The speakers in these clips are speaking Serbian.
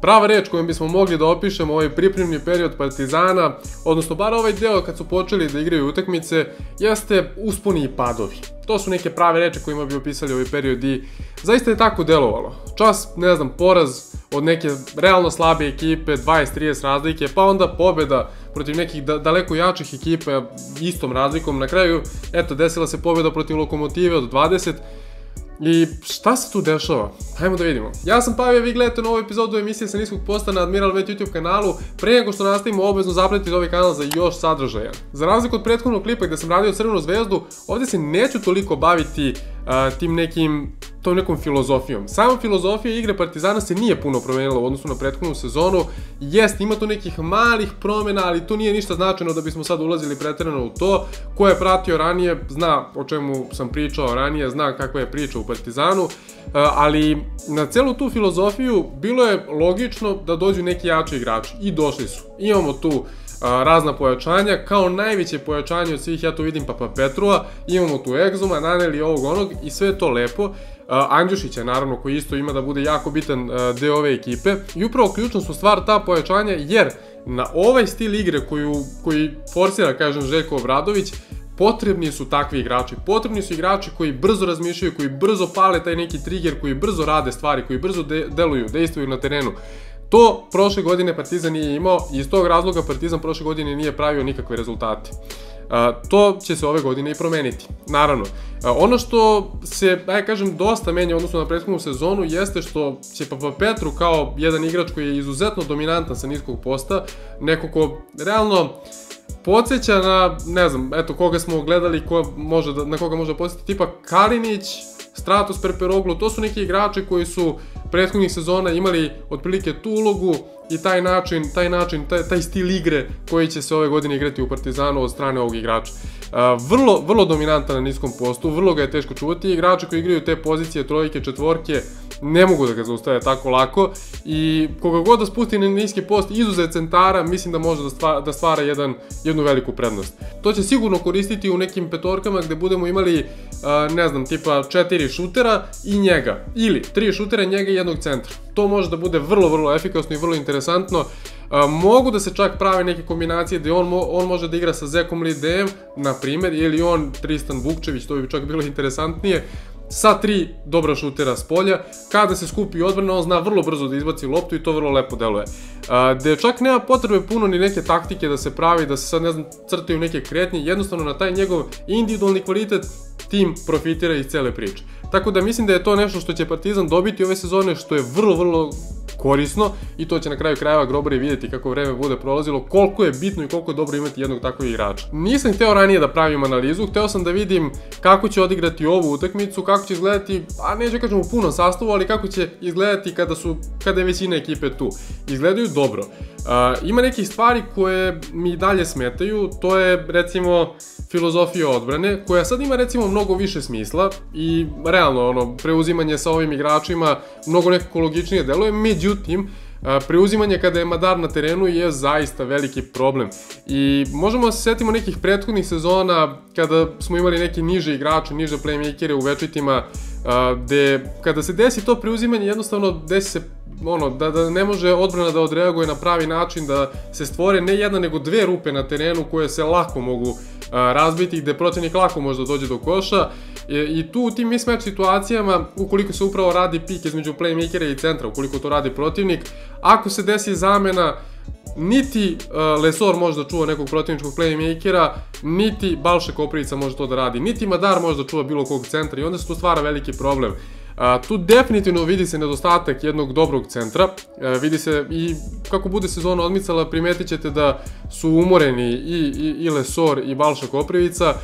prava reč kojom bismo mogli da opišemo ovaj pripremni period Partizana, odnosno bar ovaj deo kad su počeli da igraju utakmice, jeste usponi i padovi. To su neke prave reči kojima bi opisali ovaj period i zaista je tako delovalo. Čas, ne znam, poraz od neke realno slabe ekipe, 20-30 razlike, pa onda pobeda protiv nekih da, daleko jačih ekipa istom razlikom. Na kraju, eto, desila se pobeda protiv Lokomotive od 20, I šta se tu dešava? Hajmo da vidimo. Ja sam Pavija, vi gledate novu epizodu emisije sa niskog posta na Admiral Bet YouTube kanalu. Pre nego što nastavimo, obavezno zapratite ovaj kanal za još sadržaja. Za razliku od prethodnog klipa gde sam radio Crvenu zvezdu, ovde se neću toliko baviti tim nekim tom nekom filozofijom. Sama filozofija igre Partizana se nije puno promenila u odnosu na prethodnu sezonu. Jest, ima tu nekih malih promena, ali to nije ništa značajno da bismo sad ulazili preterano u to. Ko je pratio ranije, zna o čemu sam pričao ranije, zna kakva je priča u Partizanu, ali na celu tu filozofiju bilo je logično da dođu neki jači igrači i došli su. Imamo tu razna pojačanja, kao najveće pojačanje od svih, ja to vidim Papa Petrova, imamo tu Egzuma, Naneli ovog onog i sve to lepo. Andjušića naravno koji isto ima da bude jako bitan deo ove ekipe i upravo ključno su stvar ta pojačanja jer na ovaj stil igre koji forsira, kažem, Željko Obradović, potrebni su takvi igrači. Potrebni su igrači koji brzo razmišljaju, koji brzo pale taj neki trigger, koji brzo rade stvari, koji brzo de deluju, dejstvuju na terenu. To prošle godine Partizan nije imao i iz tog razloga Partizan prošle godine nije pravio nikakve rezultate. To će se ove godine i promeniti. Naravno, ono što se, aj kažem, dosta menja odnosno na prethodnu sezonu jeste što će Papa Petru kao jedan igrač koji je izuzetno dominantan sa niskog posta, neko ko realno podsjeća na, ne znam, eto, koga smo gledali, ko može da, na koga može podsjetiti, tipa Kalinić, Stratos Perperoglu, to su neki igrači koji su prethodnih sezona imali otprilike tu ulogu i taj način, taj način, taj, taj stil igre koji će se ove godine igrati u Partizanu od strane ovog igrača. Uh, vrlo, vrlo dominantan na niskom postu, vrlo ga je teško čuvati. Igrači koji igraju te pozicije, trojke, četvorke, ne mogu da ga zaustave tako lako i koga god da spusti na niski post izuzet centara, mislim da može da stvara, da stvara jedan, jednu veliku prednost. To će sigurno koristiti u nekim petorkama gde budemo imali, uh, ne znam, tipa četiri šutera i njega, ili tri šutera, njega i jednog centra. To može da bude vrlo, vrlo efikasno i vrlo interesantno. Uh, mogu da se čak prave neke kombinacije gde on, mo, on može da igra sa Zekom Lidem, na primer, ili on Tristan Vukčević, to bi čak bilo interesantnije, sa tri dobra šutera s polja, kada se skupi odbrana, on zna vrlo brzo da izbaci loptu i to vrlo lepo deluje. Gde čak nema potrebe puno ni neke taktike da se pravi, da se sad ne znam, crtaju neke kretnje, jednostavno na taj njegov individualni kvalitet tim profitira iz cele priče. Tako da mislim da je to nešto što će Partizan dobiti ove sezone, što je vrlo, vrlo korisno i to će na kraju krajeva grobari vidjeti kako vreme bude prolazilo, koliko je bitno i koliko je dobro imati jednog takvog igrača. Nisam hteo ranije da pravim analizu, hteo sam da vidim kako će odigrati ovu utakmicu, kako će izgledati, a neću da kažem u punom sastavu, ali kako će izgledati kada su kada je većina ekipe tu. Izgledaju dobro. Uh, ima nekih stvari koje mi dalje smetaju, to je recimo filozofija odbrane, koja sad ima recimo mnogo više smisla i realno ono, preuzimanje sa ovim igračima mnogo nekako logičnije deluje, međutim, preuzimanje kada je Madar na terenu je zaista veliki problem. I možemo da se setimo nekih prethodnih sezona kada smo imali neke niže igrače, niže playmakere u večitima, gde kada se desi to preuzimanje jednostavno desi se ono, da, da ne može odbrana da odreaguje na pravi način, da se stvore ne jedna nego dve rupe na terenu koje se lako mogu a, razbiti, gde protivnik lako može da dođe do koša I, i tu u tim mismatch situacijama, ukoliko se upravo radi pik između playmakera i centra, ukoliko to radi protivnik, ako se desi zamena, niti uh, Lesor može da čuva nekog protivničkog playmakera, niti Balše Koprivica može to da radi, niti Madar može da čuva bilo kog centra i onda se tu stvara veliki problem. Tu definitivno vidi se nedostatak jednog dobrog centra, vidi se i kako bude sezona odmicala primetit ćete da su umoreni i, i, i Lesor i Balša Koprivica,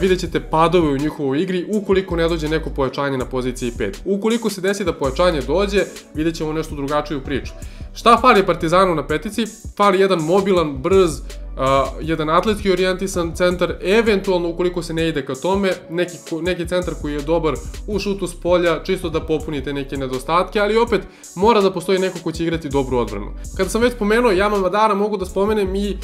vidjet ćete padove u njihovoj igri ukoliko ne dođe neko pojačanje na poziciji 5. Ukoliko se desi da pojačanje dođe, vidjet ćemo nešto drugačiju priču. Šta fali Partizanu na petici? Fali jedan mobilan, brz, jedan atletski orijentisan centar, eventualno ukoliko se ne ide ka tome, neki, neki centar koji je dobar u šutu s polja, čisto da popunite neke nedostatke, ali opet mora da postoji neko ko će igrati dobru odbranu. Kada sam već spomenuo Jama Madara, mogu da spomenem i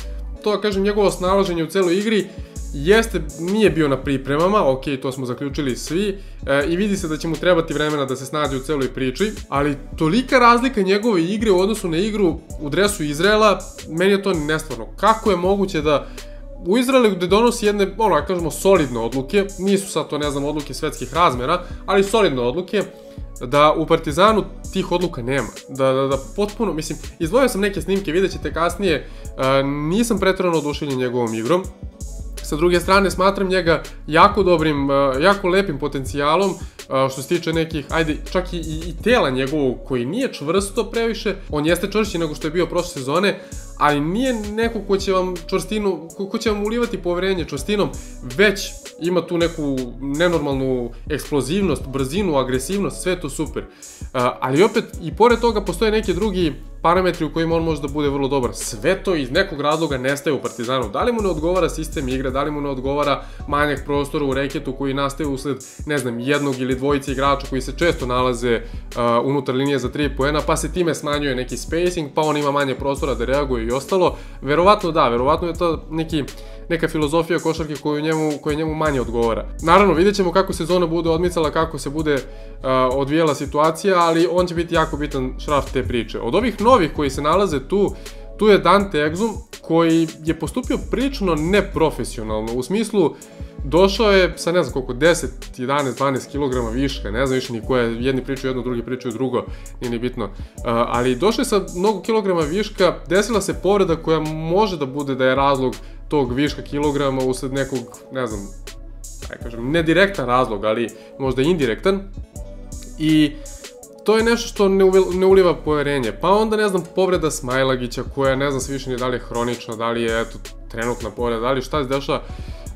to, kažem, njegovo snalaženje u celoj igri, jeste, nije bio na pripremama, ok, to smo zaključili svi, e, i vidi se da će mu trebati vremena da se snađe u celoj priči, ali tolika razlika njegove igre u odnosu na igru u dresu Izraela, meni je to nestvarno. Kako je moguće da u Izraelu gde donosi jedne, ono, kažemo, solidne odluke, nisu sad to, ne znam, odluke svetskih razmera, ali solidne odluke, da u Partizanu tih odluka nema. Da, da, da potpuno, mislim, izdvojio sam neke snimke, vidjet ćete kasnije, uh, nisam pretredno oduševljen njegovom igrom, Sa druge strane, smatram njega jako dobrim, jako lepim potencijalom što se tiče nekih, ajde, čak i, i tela njegovog koji nije čvrsto previše, on jeste čvršći nego što je bio prošle sezone, ali nije neko ko će vam čvrstinu, ko, ko će vam ulivati poverenje čvrstinom, već ima tu neku nenormalnu eksplozivnost, brzinu, agresivnost, sve to super. Uh, ali opet, i pored toga postoje neki drugi parametri u kojima on može da bude vrlo dobar. Sve to iz nekog razloga nestaje u Partizanu. Da li mu ne odgovara sistem igre, da li mu ne odgovara manjak prostora u reketu koji nastaje usled, ne znam, jednog ili dvojice igrača koji se često nalaze uh, unutar linije za 3 poena, pa se time smanjuje neki spacing, pa on ima manje prostora da reaguje i ostalo. Verovatno da, verovatno je to neki neka filozofija košarke koju njemu, koja njemu manje odgovara. Naravno, vidjet ćemo kako sezona bude odmicala, kako se bude uh, odvijela situacija, ali on će biti jako bitan šraf te priče. Od ovih novih koji se nalaze tu, tu je Dante Exum, koji je postupio prilično neprofesionalno, u smislu došao je sa ne znam koliko, 10, 11, 12 kg viška, ne znam više ni koje, jedni pričaju jedno, drugi pričaju drugo, nije ni bitno. Uh, ali došao je sa mnogo kilograma viška, desila se povreda koja može da bude da je razlog tog viška kilograma usled nekog, ne znam, aj kažem, ne direktan razlog, ali možda indirektan. I to je nešto što ne, ne uliva poverenje. Pa onda, ne znam, povreda Smajlagića, koja ne znam se više ni da li je hronična, da li je, eto, trenutna povreda, da li šta se dešava.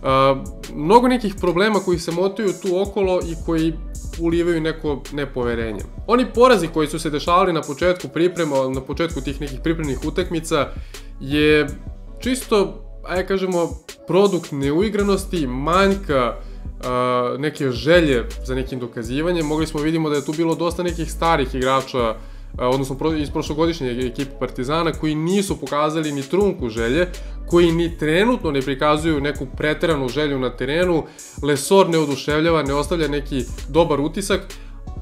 Uh, mnogo nekih problema koji se motuju tu okolo i koji ulivaju neko nepoverenje. Oni porazi koji su se dešavali na početku priprema, na početku tih nekih pripremnih utakmica je čisto ajde kažemo, produkt neuigranosti, manjka neke želje za nekim dokazivanjem. Mogli smo vidimo da je tu bilo dosta nekih starih igrača, odnosno iz prošlogodišnje ekipe Partizana, koji nisu pokazali ni trunku želje, koji ni trenutno ne prikazuju neku preteranu želju na terenu, Lesor ne oduševljava, ne ostavlja neki dobar utisak,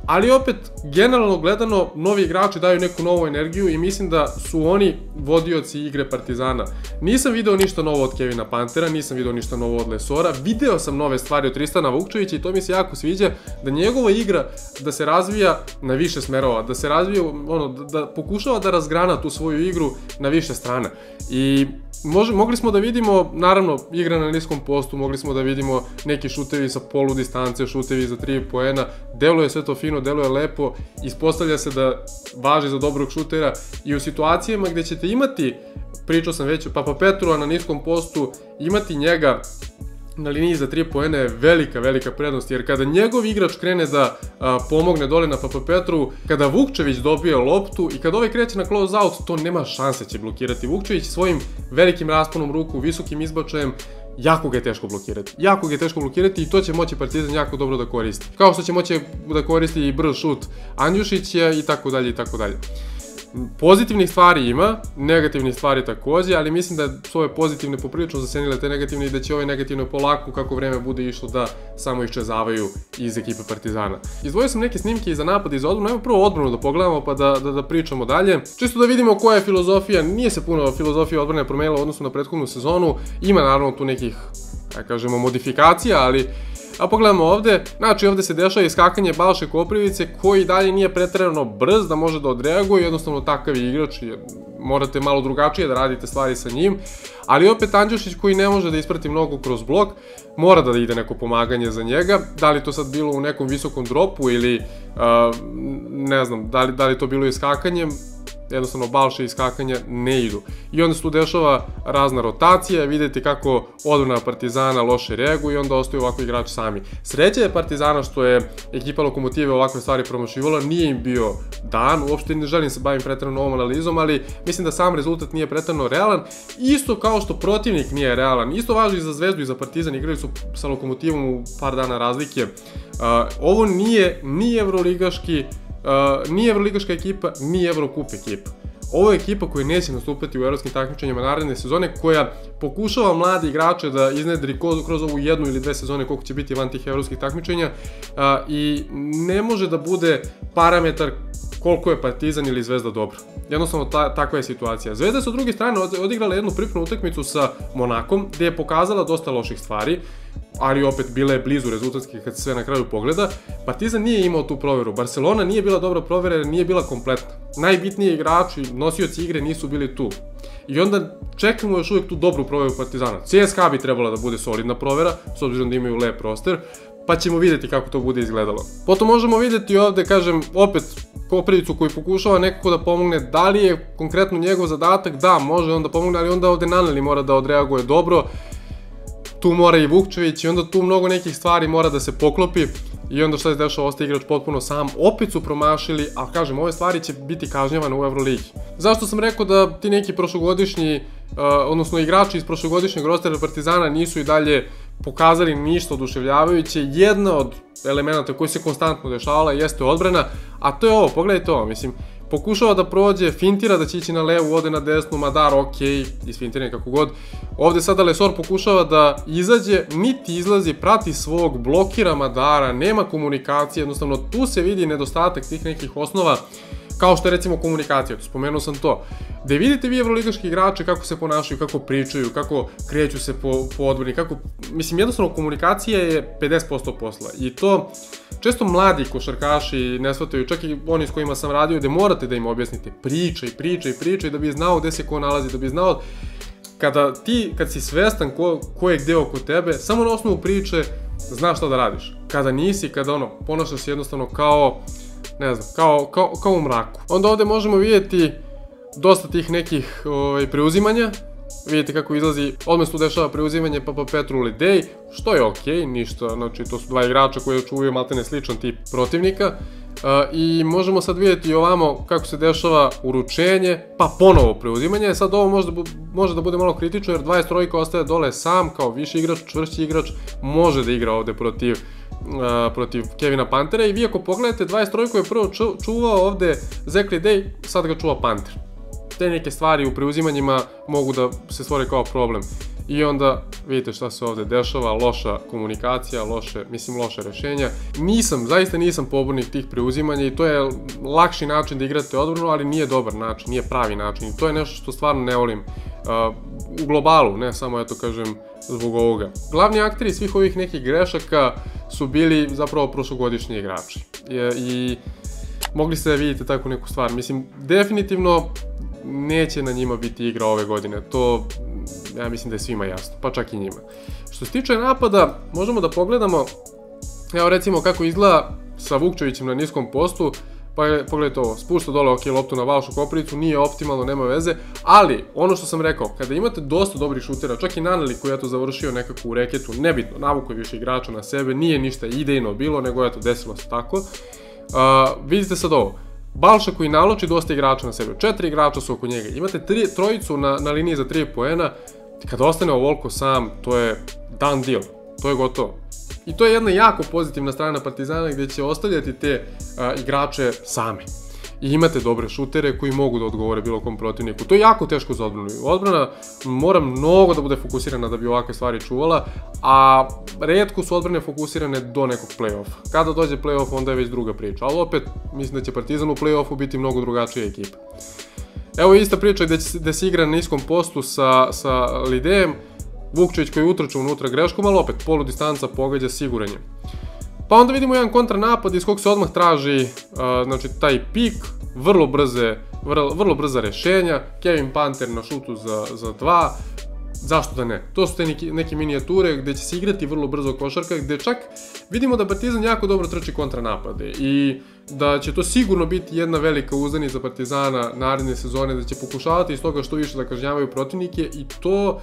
Ali opet, generalno gledano, novi igrači daju neku novu energiju i mislim da su oni vodioci igre Partizana. Nisam video ništa novo od Kevina Pantera, nisam video ništa novo od Lesora, video sam nove stvari od Tristana Vukčevića i to mi se jako sviđa, da njegova igra da se razvija na više smerova, da se razvija, ono, da, da pokušava da razgrana tu svoju igru na više strana. I Može, mogli smo da vidimo, naravno, igra na niskom postu, mogli smo da vidimo neki šutevi sa polu distance, šutevi za 3 poena, deluje sve to fino, deluje lepo, ispostavlja se da važi za dobrog šutera. I u situacijama gde ćete imati, pričao sam već, Papa Petrova na niskom postu, imati njega na liniji za 3 poena je velika, velika prednost, jer kada njegov igrač krene da a, pomogne dole na Papa Petru, kada Vukčević dobije loptu i kada ovaj kreće na close out, to nema šanse će blokirati. Vukčević svojim velikim rasponom ruku, visokim izbačajem, jako ga je teško blokirati. Jako ga je teško blokirati i to će moći Partizan jako dobro da koristi. Kao što će moći da koristi i brz šut Andjušića i tako dalje i tako dalje pozitivnih stvari ima, negativnih stvari takođe, ali mislim da su ove pozitivne poprilično zasenile te negativne i da će ove negativne polako kako vreme bude išlo da samo iščezavaju iz ekipe Partizana. Izdvojio sam neke snimke za napad i za odbranu, ajmo prvo odbranu da pogledamo pa da, da, da pričamo dalje. Čisto da vidimo koja je filozofija, nije se puno filozofija odbrane promenila u odnosu na prethodnu sezonu, ima naravno tu nekih, da kažemo, modifikacija, ali A pogledamo ovde, znači ovde se dešava iskakanje Balše Koprivice koji dalje nije pretredano brz da može da odreaguje, jednostavno takav je igrač, morate malo drugačije da radite stvari sa njim, ali opet Andjušić koji ne može da isprati mnogo kroz blok, mora da ide neko pomaganje za njega, da li to sad bilo u nekom visokom dropu ili ne znam, da li, da li to bilo iskakanjem, jednostavno balše i skakanja ne idu. I onda se tu dešava razna rotacija, vidite kako odbrana Partizana loše reaguje i onda ostaju ovako igrači sami. Sreća je Partizana što je ekipa Lokomotive ovakve stvari promašivala, nije im bio dan, uopšte ne želim se bavim pretrano ovom analizom, ali mislim da sam rezultat nije pretrano realan, isto kao što protivnik nije realan, isto važi i za Zvezdu i za Partizan, igrali su sa Lokomotivom u par dana razlike. Ovo nije ni evroligaški Uh, nije Evroligaška ekipa, ni Evrokup ekipa. Ovo je ekipa koja neće nastupati u evropskim takmičenjima naredne sezone, koja pokušava mladi igrače da iznedri kroz ovu jednu ili dve sezone koliko će biti van tih evropskih takmičenja a, i ne može da bude parametar koliko je Partizan ili Zvezda dobro. Jednostavno ta, takva je situacija. Zvezda je sa druge strane odigrala jednu pripremnu utakmicu sa Monakom, gde je pokazala dosta loših stvari, ali opet bila je blizu rezultatski kad se sve na kraju pogleda. Partizan nije imao tu proveru. Barcelona nije bila dobra provera jer nije bila kompletna. Najbitniji igrači, nosioci igre nisu bili tu. I onda čekamo još uvijek tu dobru proveru Partizana. CSKA bi trebala da bude solidna provera, s obzirom da imaju lep roster, pa ćemo videti kako to bude izgledalo. Potom možemo videti ovde, kažem, opet Koprivicu koji pokušava nekako da pomogne, da li je konkretno njegov zadatak, da, može on da pomogne, ali onda ovde Naneli mora da odreaguje dobro, tu mora i Vukčević i onda tu mnogo nekih stvari mora da se poklopi. I onda šta se dešava, ostaje igrač potpuno sam, opet su promašili, a kažem, ove stvari će biti kažnjavane u Euroligi. Zašto sam rekao da ti neki prošlogodišnji, uh, odnosno igrači iz prošlogodišnjeg rostera Partizana nisu i dalje pokazali ništa oduševljavajuće, jedna od elemenata koji se konstantno dešavala jeste odbrana, a to je ovo, pogledajte ovo, mislim, pokušava da prođe, fintira da će ići na levu, ode na desnu, Madar, ok, isfintiranje kako god. Ovde sada Lesor pokušava da izađe, niti izlazi, prati svog, blokira Madara, nema komunikacije, jednostavno tu se vidi nedostatak tih nekih osnova kao što je recimo komunikacija, spomenuo sam to. Da vidite vi evroligaški igrače kako se ponašaju, kako pričaju, kako kreću se po, po odbrani, kako, mislim jednostavno komunikacija je 50% posla i to često mladi košarkaši ne shvataju, čak i oni s kojima sam radio, da morate da im objasnite, pričaj, pričaj, pričaj, da bi znao gde se ko nalazi, da bi znao kada ti, kad si svestan ko, ko je gde oko tebe, samo na osnovu priče znaš šta da radiš. Kada nisi, kada ono, ponašaš se jednostavno kao, ne znam, kao, kao, kao u mraku. Onda ovde možemo vidjeti dosta tih nekih ovaj, preuzimanja, vidite kako izlazi, odmah tu dešava preuzimanje Papa Petru Lidej, što je okej, okay, ništa, znači to su dva igrača koji čuvaju maltene sličan tip protivnika, Uh, I možemo sad vidjeti ovamo kako se dešava uručenje, pa ponovo preuzimanje. Sad ovo može da, može da bude malo kritično jer 23 ostaje dole sam kao viši igrač, čvršći igrač, može da igra ovde protiv protiv Kevina Pantera i vi ako pogledate 23 je prvo čuvao ovde Zekli Day, sad ga čuva Panter te neke stvari u preuzimanjima mogu da se stvore kao problem. I onda vidite šta se ovde dešava, loša komunikacija, loše, mislim loše rešenja. Nisam, zaista nisam pobornik tih preuzimanja i to je lakši način da igrate odbranu, ali nije dobar način, nije pravi način. I to je nešto što stvarno ne volim u globalu, ne samo eto kažem zbog ovoga. Glavni akteri svih ovih nekih grešaka su bili zapravo prošlogodišnji igrači. I, i mogli ste da vidite takvu neku stvar. Mislim, definitivno neće na njima biti igra ove godine. To ja mislim da je svima jasno, pa čak i njima. Što se tiče napada, možemo da pogledamo, evo recimo kako izgleda sa Vukčevićem na niskom postu, pa pogledajte ovo, spušta dole ok loptu na Valšu Koprivicu, nije optimalno, nema veze, ali ono što sam rekao, kada imate dosta dobrih šutera, čak i Naneli koji je to završio nekako u reketu, nebitno, navuko je više igrača na sebe, nije ništa idejno bilo, nego eto, desilo se tako. Uh, vidite sad ovo, Balša koji naloči dosta igrača na sebe. Četiri igrača su oko njega. Imate tri, trojicu na, na liniji za tri poena. Kad ostane ovoliko sam, to je done deal. To je gotovo. I to je jedna jako pozitivna strana Partizana gde će ostavljati te a, igrače same i imate dobre šutere koji mogu da odgovore bilo kom protivniku. To je jako teško za odbranu. Odbrana mora mnogo da bude fokusirana da bi ovakve stvari čuvala, a redko su odbrane fokusirane do nekog play-offa. Kada dođe play-off, onda je već druga priča. Ali opet, mislim da će Partizan u play-offu biti mnogo drugačija ekipa. Evo ista priča gde, će, gde se igra na niskom postu sa, sa Lidejem, Vukčević koji utrče unutra greškom, ali opet polu distanca pogađa siguran je. Pa onda vidimo jedan kontranapad iz kog se odmah traži uh, znači, taj pik, vrlo brze, vrlo, vrlo brza rešenja, Kevin Panter na šutu za, za dva, zašto da ne? To su te neke minijature gde će se igrati vrlo brzo košarka, gde čak vidimo da Partizan jako dobro trči kontranapade i da će to sigurno biti jedna velika uzdanica Partizana naredne sezone, da će pokušavati iz toga što više da kažnjavaju protivnike i to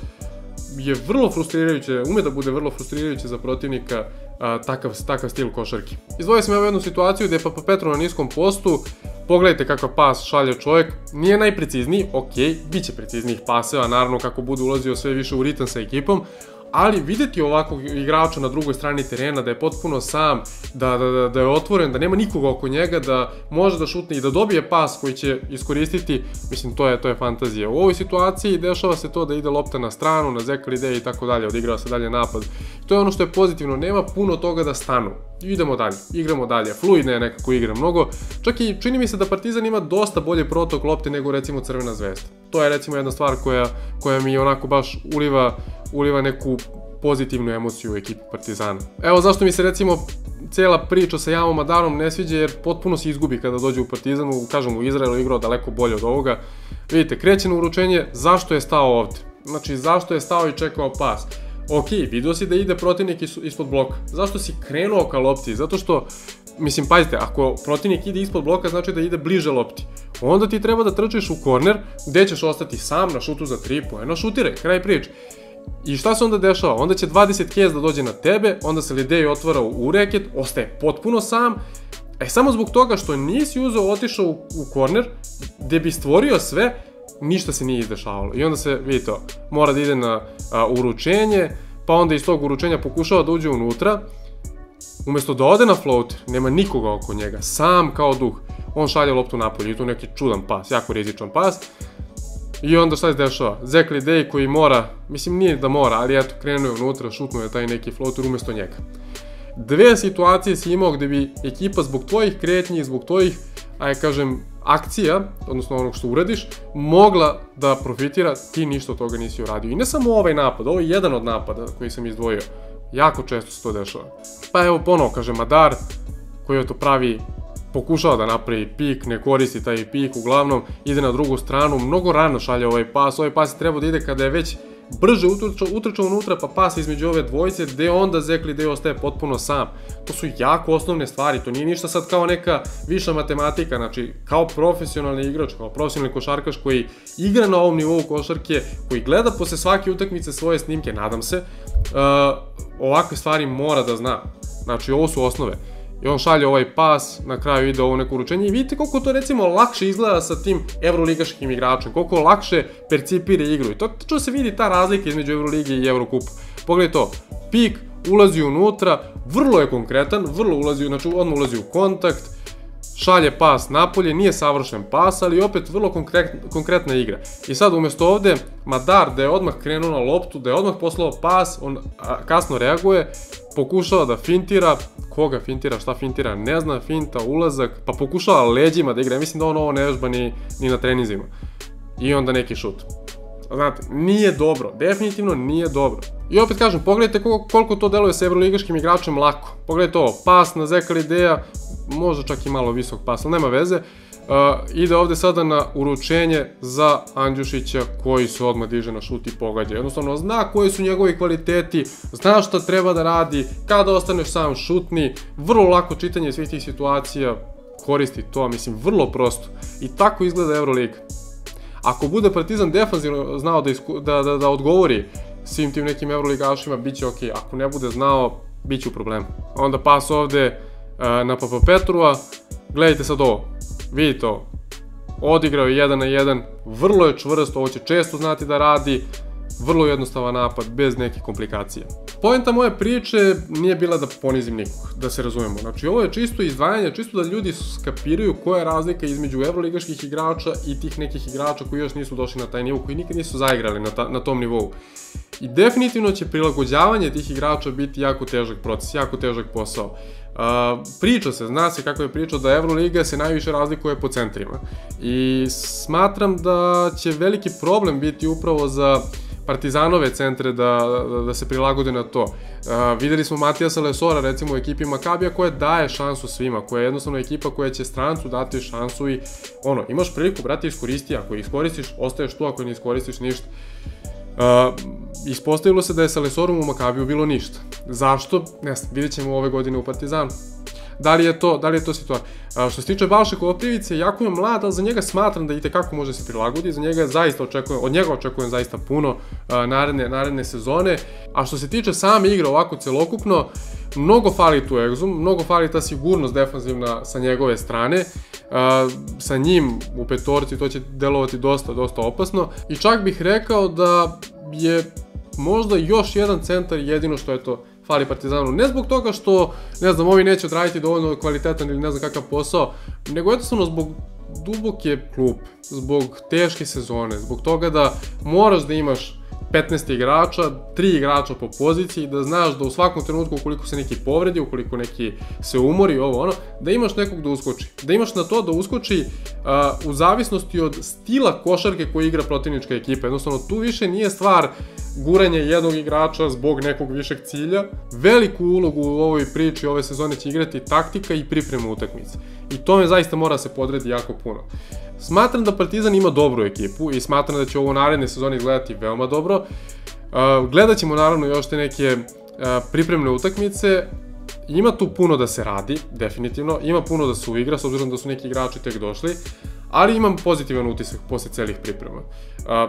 je vrlo frustrirajuće, ume da bude vrlo frustrirajuće za protivnika a, takav, takav stil košarke. Izdvojio sam evo jednu situaciju gde je Papa Petro na niskom postu, pogledajte kakav pas šalje čovjek, nije najprecizniji, ok, bit će preciznijih paseva, naravno kako bude ulazio sve više u ritam sa ekipom, ali videti ovakvog igrača na drugoj strani terena, da je potpuno sam, da, da, da, da je otvoren, da nema nikoga oko njega, da može da šutne i da dobije pas koji će iskoristiti, mislim, to je, to je fantazija. U ovoj situaciji dešava se to da ide lopta na stranu, na zekal ide i tako dalje, odigrava se dalje napad. To je ono što je pozitivno, nema puno toga da stanu. Idemo dalje, igramo dalje, fluidna je nekako igra mnogo, čak i čini mi se da Partizan ima dosta bolji protok lopte nego recimo Crvena zvezda. To je recimo jedna stvar koja, koja mi onako baš uliva, uliva neku pozitivnu emociju u ekipi Partizana. Evo zašto mi se recimo cela priča sa Jamom Madarom ne sviđa jer potpuno se izgubi kada dođe u Partizanu, kažem u Izraelu igrao daleko bolje od ovoga. Vidite, kreće na uručenje, zašto je stao ovde? Znači, zašto je stao i čekao pas? Ok, vidio si da ide protivnik ispod bloka. Zašto si krenuo ka lopti? Zato što, mislim, pazite, ako protivnik ide ispod bloka, znači da ide bliže lopti. Onda ti treba da trčiš u korner, gde ćeš ostati sam na šutu za 3 poena, šutiraj, kraj priče. I šta se onda dešava? Onda će 20 kez da dođe na tebe, onda se Lidej otvara u reket, ostaje potpuno sam, E samo zbog toga što nisi uzeo, otišao u, u korner, gde bi stvorio sve, ništa se nije izdešavalo. I onda se, vidite, mora da ide na a, uručenje, pa onda iz tog uručenja pokušava da uđe unutra, umesto da ode na floater, nema nikoga oko njega, sam kao duh, on šalje loptu napolje i tu neki čudan pas, jako rizičan pas, I onda šta se dešava? Zekli Day koji mora, mislim nije da mora, ali eto, krenuo je unutra, šutnuo je taj neki floater umesto njega. Dve situacije si imao gde bi ekipa zbog tvojih kretnji zbog tvojih, aj kažem, akcija, odnosno onog što uradiš, mogla da profitira, ti ništa od toga nisi uradio. I ne samo ovaj napad, ovo je jedan od napada koji sam izdvojio. Jako često se to dešava. Pa evo ponovo, kaže Madar, koji je to pravi pokušava da napravi pik, ne koristi taj pik, uglavnom ide na drugu stranu, mnogo rano šalje ovaj pas, ovaj pas je trebao da ide kada je već brže utrčao, utrčao unutra pa pas između ove dvojice gde onda Zekli gde ostaje potpuno sam. To su jako osnovne stvari, to nije ništa sad kao neka viša matematika, znači kao profesionalni igrač, kao profesionalni košarkaš koji igra na ovom nivou košarke, koji gleda posle svake utakmice svoje snimke, nadam se, uh, ovakve stvari mora da zna. Znači ovo su osnove i on šalje ovaj pas, na kraju ide ovo neko uručenje i vidite koliko to recimo lakše izgleda sa tim evroligaškim igračem, koliko lakše percipira igru i to to se vidi ta razlika između Evrolige i Evrokupa. Pogledaj to, pik, ulazi unutra, vrlo je konkretan, vrlo ulazi, znači odmah ulazi u kontakt, šalje pas napolje, nije savršen pas, ali opet vrlo konkret, konkretna igra. I sad umesto ovde, Madar da je odmah krenuo na loptu, da je odmah poslao pas, on kasno reaguje, pokušava da fintira, koga fintira, šta fintira, ne zna, finta, ulazak, pa pokušava leđima da igra, mislim da on ovo ne vežba ni, ni na trenizima. I onda neki šut. Znate, nije dobro, definitivno nije dobro. I opet kažem, pogledajte koliko, koliko to deluje sa evroligaškim igračem lako. Pogledajte ovo, pas na Zekal ideja, možda čak i malo visok pas, ali nema veze. Uh, ide ovde sada na uručenje za Andjušića koji se odmah diže na šut i pogađa. Jednostavno zna koji su njegovi kvaliteti, zna šta treba da radi, kada ostaneš sam šutni, vrlo lako čitanje svih tih situacija, koristi to, mislim, vrlo prosto. I tako izgleda Euroliga. Ako bude Partizan defanzivno znao da, da, da, da odgovori svim tim nekim Euroligašima, bit će ok. Ako ne bude znao, bit će u problemu. Onda pas ovde na Papa Petrua, gledajte sad ovo, vidite ovo, odigrao je 1 na 1, vrlo je čvrsto, ovo će često znati da radi, vrlo jednostavan napad, bez nekih komplikacija. Poenta moje priče nije bila da ponizim nikog, da se razumemo. Znači, ovo je čisto izdvajanje, čisto da ljudi skapiraju koja je razlika između evroligaških igrača i tih nekih igrača koji još nisu došli na taj nivou, koji nikad nisu zaigrali na, ta, na tom nivou. I definitivno će prilagođavanje tih igrača biti jako težak proces, jako težak posao. Priča se, zna se kako je priča da Euroliga se najviše razlikuje po centrima. I smatram da će veliki problem biti upravo za Partizanove centre da, da, da se prilagode na to. Uh, videli smo Matijasa Lesora recimo u ekipi Makabija koja daje šansu svima, koja je jednostavno ekipa koja će strancu dati šansu i ono, imaš priliku, brate, iskoristi, ako iskoristiš, ostaješ tu, ako ne iskoristiš ništa. Uh, ispostavilo se da je sa Lesorom u Makabiju bilo ništa. Zašto? Ne znam, vidjet ćemo ove godine u Partizanu. Da li je to, da li je to situacija? Uh, što se tiče Balše Kovaprivice, jako je mlad, ali za njega smatram da i tekako može se prilagodi, za njega zaista očekujem, od njega očekujem zaista puno naredne, naredne sezone. A što se tiče same igre ovako celokupno, mnogo fali tu egzum, mnogo fali ta sigurnost defanzivna sa njegove strane. Sa njim u petorci to će delovati dosta, dosta opasno. I čak bih rekao da je možda još jedan centar jedino što je to fali Partizanu. Ne zbog toga što, ne znam, ovi neće odraditi dovoljno kvalitetan ili ne znam kakav posao, nego jednostavno zbog duboke klupe, zbog teške sezone, zbog toga da moraš da imaš 15 igrača, 3 igrača po poziciji, da znaš da u svakom trenutku ukoliko se neki povredi, ukoliko neki se umori, ovo ono, da imaš nekog da uskoči. Da imaš na to da uskoči uh, u zavisnosti od stila košarke koji igra protivnička ekipa. Jednostavno, tu više nije stvar guranje jednog igrača zbog nekog višeg cilja. Veliku ulogu u ovoj priči ove sezone će igrati taktika i priprema utakmice. I tome zaista mora se podredi jako puno. Smatram da Partizan ima dobru ekipu i smatram da će ovo naredne sezone izgledati veoma dobro. Gledat ćemo naravno još te neke pripremne utakmice, ima tu puno da se radi, definitivno, ima puno da se uigra, s obzirom da su neki igrači tek došli, ali imam pozitivan utisak posle celih priprema.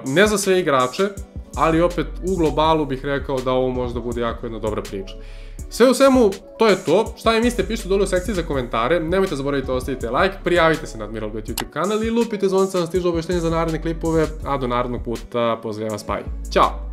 Ne za sve igrače, ali opet u globalu bih rekao da ovo možda bude jako jedna dobra priča. Sve u svemu, to je to. Šta im mislite, pišite dole u sekciji za komentare. Nemojte zaboraviti da ostavite like, prijavite se na Admiral Bet YouTube kanal i lupite zvonca da stižu obaveštenje za naredne klipove, a do narednog puta pozdravljam vas, pa Ćao!